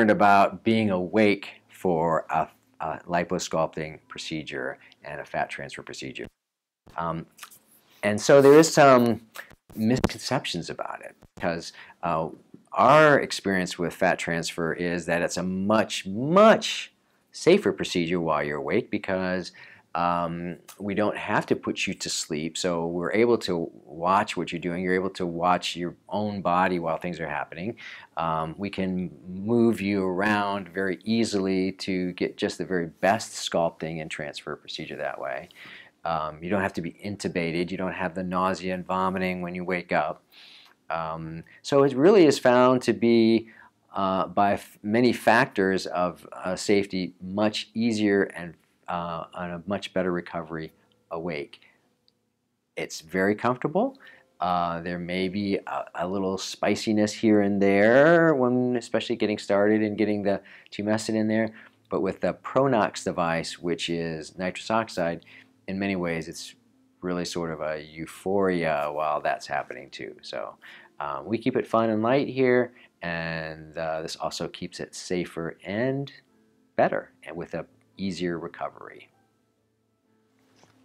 learned about being awake for a, a liposculpting procedure and a fat transfer procedure. Um, and so there is some misconceptions about it because uh, our experience with fat transfer is that it's a much, much safer procedure while you're awake because um, we don't have to put you to sleep. So we're able to watch what you're doing. You're able to watch your own body while things are happening. Um, we can move you around very easily to get just the very best sculpting and transfer procedure that way. Um, you don't have to be intubated. You don't have the nausea and vomiting when you wake up. Um, so it really is found to be, uh, by many factors of uh, safety, much easier and uh, on a much better recovery awake. It's very comfortable. Uh, there may be a, a, little spiciness here and there when especially getting started and getting the tumescent in there. But with the Pronox device, which is nitrous oxide, in many ways it's really sort of a euphoria while that's happening too. So um, we keep it fun and light here and uh, this also keeps it safer and better and with a easier recovery.